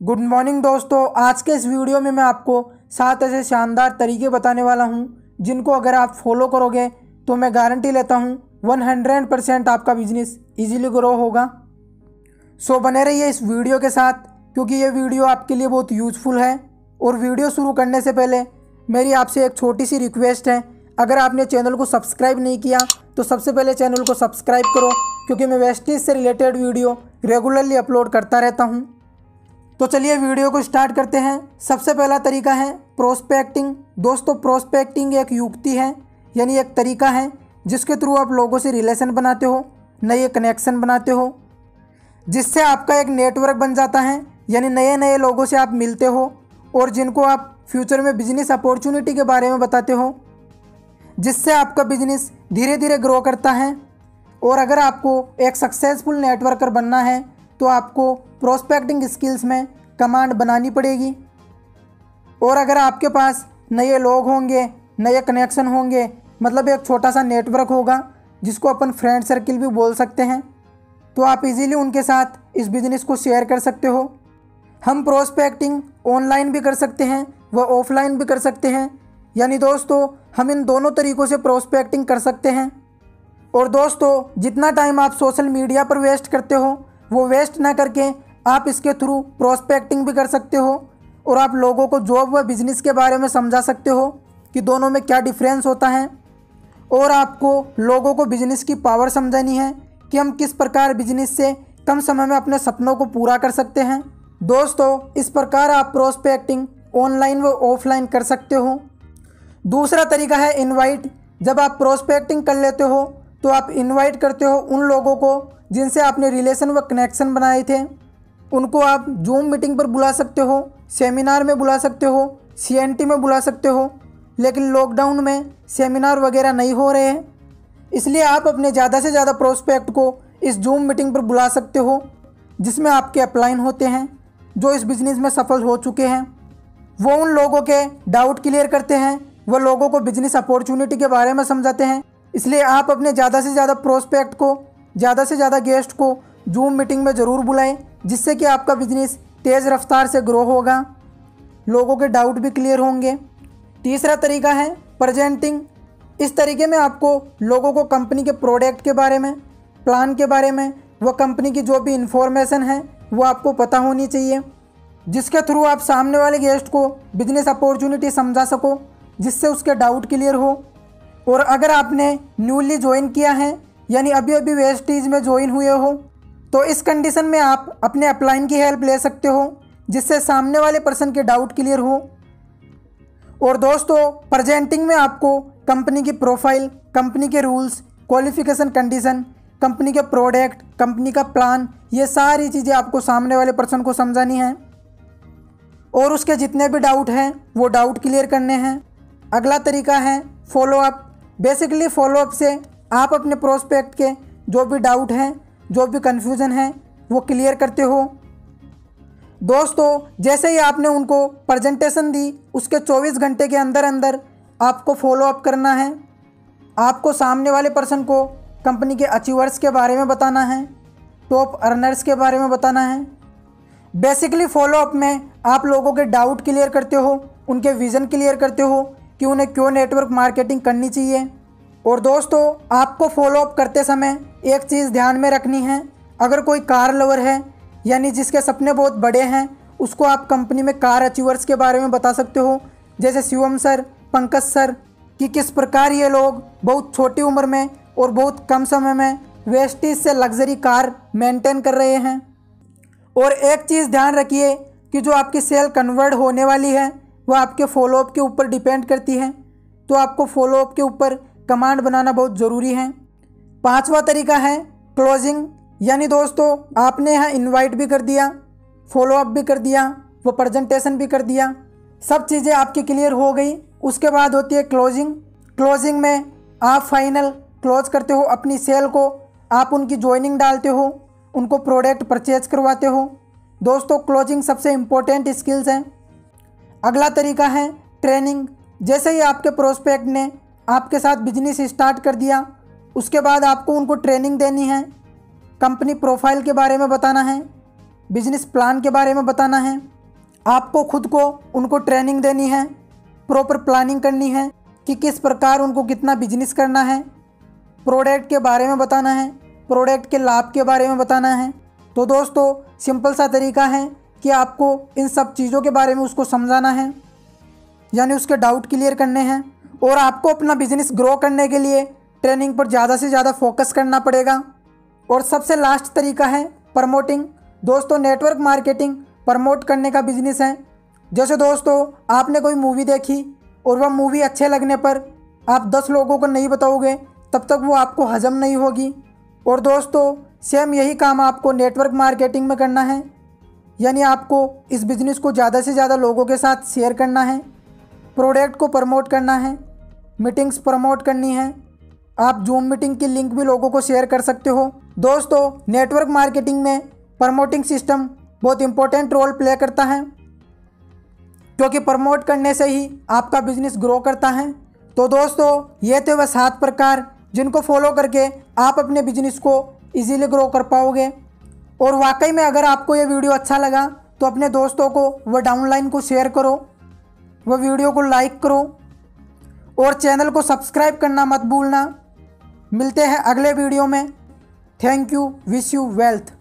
Good morning दोस्तों, आज के इस वीडियो में मैं आपको सात ऐसे शानदार तरीके बताने वाला हूँ, जिनको अगर आप फॉलो करोगे तो मैं गारंटी लेता हूँ वन हंड्रेड परसेंट आपका बिज़नेस इजीली ग्रो होगा। सो बने रहिए इस वीडियो के साथ, क्योंकि ये वीडियो आपके लिए बहुत यूज़फुल है। और वीडियो शुरू करने से पहले, मेरी आपसे एक छोटी सी रिक्वेस्ट है। अगर आपने चैनल को सब्सक्राइब नहीं किया तो सबसे पहले चैनल को सब्सक्राइब करो, क्योंकि मैं वेस्टीज से रिलेटेड वीडियो रेगुलरली अपलोड करता रहता हूँ। तो चलिए वीडियो को स्टार्ट करते हैं। सबसे पहला तरीका है प्रोस्पेक्टिंग दोस्तों प्रोस्पेक्टिंग एक युक्ति है, यानी एक तरीका है, जिसके थ्रू आप लोगों से रिलेशन बनाते हो, नए कनेक्शन बनाते हो, जिससे आपका एक नेटवर्क बन जाता है, यानी नए नए लोगों से आप मिलते हो, और जिनको आप फ्यूचर में बिज़नेस अपॉर्चुनिटी के बारे में बताते हो, जिससे आपका बिज़नेस धीरे धीरे ग्रो करता है, और अगर आपको एक सक्सेसफुल नेटवर्कर बनना है तो आपको प्रोस्पेक्टिंग स्किल्स में कमांड बनानी पड़ेगी। और अगर आपके पास नए लोग होंगे नए कनेक्शन होंगे मतलब एक छोटा सा नेटवर्क होगा, जिसको अपन फ्रेंड सर्किल भी बोल सकते हैं तो आप इजीली उनके साथ इस बिज़नेस को शेयर कर सकते हो। हम प्रोस्पेक्टिंग ऑनलाइन भी कर सकते हैं, व ऑफलाइन भी कर सकते हैं। यानी दोस्तों, हम इन दोनों तरीक़ों से प्रोस्पेक्टिंग कर सकते हैं। और दोस्तों, जितना टाइम आप सोशल मीडिया पर वेस्ट करते हो वो वेस्ट ना करके आप इसके थ्रू प्रोस्पेक्टिंग भी कर सकते हो और आप लोगों को जॉब व बिज़नेस के बारे में समझा सकते हो कि दोनों में क्या डिफरेंस होता है। और आपको लोगों को बिज़नेस की पावर समझानी है कि हम किस प्रकार बिज़नेस से कम समय में अपने सपनों को पूरा कर सकते हैं। दोस्तों, इस प्रकार आप प्रोस्पेक्टिंग ऑनलाइन व ऑफलाइन कर सकते हो। दूसरा तरीका है इनवाइट जब आप प्रोस्पेक्टिंग कर लेते हो तो आप इनवाइट करते हो उन लोगों को जिनसे आपने रिलेशन व कनेक्शन बनाए थे। उनको आप जूम मीटिंग पर बुला सकते हो सेमिनार में बुला सकते हो सीएनटी में बुला सकते हो, लेकिन लॉकडाउन में सेमिनार वगैरह नहीं हो रहे हैं। इसलिए आप अपने ज़्यादा से ज़्यादा प्रोस्पेक्ट को इस जूम मीटिंग पर बुला सकते हो, जिसमें आपके अपलाइन होते हैं, जो इस बिज़नेस में सफल हो चुके हैं। वो उन लोगों के डाउट क्लियर करते हैं, वो लोगों को बिज़नेस अपॉर्चुनिटी के बारे में समझाते हैं। इसलिए आप अपने ज़्यादा से ज़्यादा प्रोस्पेक्ट को, ज़्यादा से ज़्यादा गेस्ट को जूम मीटिंग में ज़रूर बुलाएँ, जिससे कि आपका बिज़नेस तेज़ रफ्तार से ग्रो होगा। लोगों के डाउट भी क्लियर होंगे। तीसरा तरीका है प्रजेंटिंग इस तरीके में आपको लोगों को कंपनी के प्रोडक्ट के बारे में प्लान के बारे में, व कंपनी की जो भी इंफॉर्मेशन है, वो आपको पता होनी चाहिए, जिसके थ्रू आप सामने वाले गेस्ट को बिज़नेस अपॉर्चुनिटी समझा सको, जिससे उसके डाउट क्लियर हो। और अगर आपने न्यूली ज्वाइन किया है, यानी अभी अभी वेस्टीज में ज्वाइन हुए हो तो इस कंडीशन में आप अपने अपलाइन की हेल्प ले सकते हो, जिससे सामने वाले पर्सन के डाउट क्लियर हो। और दोस्तों प्रजेंटिंग में आपको कंपनी की प्रोफ़ाइल कंपनी के रूल्स क्वालिफिकेशन कंडीशन कंपनी के प्रोडक्ट कंपनी का प्लान ये सारी चीज़ें आपको सामने वाले पर्सन को समझानी है। और उसके जितने भी डाउट हैं, वो डाउट क्लियर करने हैं। अगला तरीका है फॉलोअप बेसिकली फॉलोअप से आप अपने प्रोस्पेक्ट के जो भी डाउट हैं, जो भी कन्फ्यूज़न है, वो क्लियर करते हो। दोस्तों, जैसे ही आपने उनको प्रेजेंटेशन दी, उसके 24 घंटे के अंदर अंदर आपको फॉलोअप करना है। आपको सामने वाले पर्सन को कंपनी के अचीवर्स के बारे में बताना है टॉप अर्नर्स के बारे में बताना है। बेसिकली फॉलोअप में आप लोगों के डाउट क्लियर करते हो, उनके विज़न क्लियर करते हो कि उन्हें क्यों नेटवर्क मार्केटिंग करनी चाहिए? और दोस्तों, आपको फॉलोअप करते समय एक चीज़ ध्यान में रखनी है। अगर कोई कार लवर है, यानी जिसके सपने बहुत बड़े हैं, उसको आप कंपनी में कार अचीवर्स के बारे में बता सकते हो। जैसे शिवम सर, पंकज सर, कि किस प्रकार ये लोग बहुत छोटी उम्र में और बहुत कम समय में वेस्टीज से लग्जरी कार मेंटेन कर रहे हैं। और एक चीज़ ध्यान रखिए कि जो आपकी सेल कन्वर्ट होने वाली है वो आपके फॉलोअप के ऊपर डिपेंड करती है। तो आपको फॉलोअप के ऊपर कमांड बनाना बहुत ज़रूरी है। पांचवा तरीका है क्लोजिंग यानी दोस्तों, आपने यहाँ इनवाइट भी कर दिया फॉलोअप भी कर दिया, वो प्रेजेंटेशन भी कर दिया। सब चीज़ें आपकी क्लियर हो गई। उसके बाद होती है क्लोजिंग क्लोजिंग में आप फाइनल क्लोज करते हो अपनी सेल को। आप उनकी ज्वाइनिंग डालते हो, उनको प्रोडक्ट परचेज करवाते हो। दोस्तों क्लोजिंग सबसे इम्पोर्टेंट स्किल्स हैं। अगला तरीका है ट्रेनिंग। जैसे ही आपके प्रोस्पेक्ट ने आपके साथ बिज़नेस स्टार्ट कर दिया, उसके बाद आपको उनको ट्रेनिंग देनी है। कंपनी प्रोफ़ाइल के बारे में बताना है, बिज़नेस प्लान के बारे में बताना है। आपको खुद को उनको ट्रेनिंग देनी है, प्रॉपर प्लानिंग करनी है कि किस प्रकार उनको कितना बिज़नेस करना है। प्रोडक्ट के बारे में बताना है, प्रोडक्ट के लाभ के बारे में बताना है। तो दोस्तों, सिंपल सा तरीका है कि आपको इन सब चीज़ों के बारे में उसको समझाना है, यानी उसके डाउट क्लियर करने हैं, और आपको अपना बिज़नेस ग्रो करने के लिए ट्रेनिंग पर ज़्यादा से ज़्यादा फोकस करना पड़ेगा। और सबसे लास्ट तरीका है प्रमोटिंग दोस्तों नेटवर्क मार्केटिंग प्रमोट करने का बिज़नेस है। जैसे दोस्तों, आपने कोई मूवी देखी और वह मूवी अच्छे लगने पर आप दस लोगों को नहीं बताओगे, तब तक वो आपको हजम नहीं होगी। और दोस्तों सेम यही काम आपको नेटवर्क मार्केटिंग में करना है। यानी आपको इस बिज़नेस को ज़्यादा से ज़्यादा लोगों के साथ शेयर करना है प्रोडक्ट को प्रमोट करना है मीटिंग्स प्रमोट करनी है। आप जूम मीटिंग की लिंक भी लोगों को शेयर कर सकते हो। दोस्तों नेटवर्क मार्केटिंग में प्रमोटिंग सिस्टम बहुत इंपॉर्टेंट रोल प्ले करता है। क्योंकि प्रमोट करने से ही आपका बिज़नेस ग्रो करता है। तो दोस्तों, ये थे वह सात प्रकार जिनको फॉलो करके आप अपने बिज़नेस को इजीली ग्रो कर पाओगे। और वाकई में अगर आपको ये वीडियो अच्छा लगा तो अपने दोस्तों को वह डाउनलाइन को शेयर करो वह वीडियो को लाइक करो, और चैनल को सब्सक्राइब करना मत भूलना। मिलते हैं अगले वीडियो में। Thank you, wish you wealth.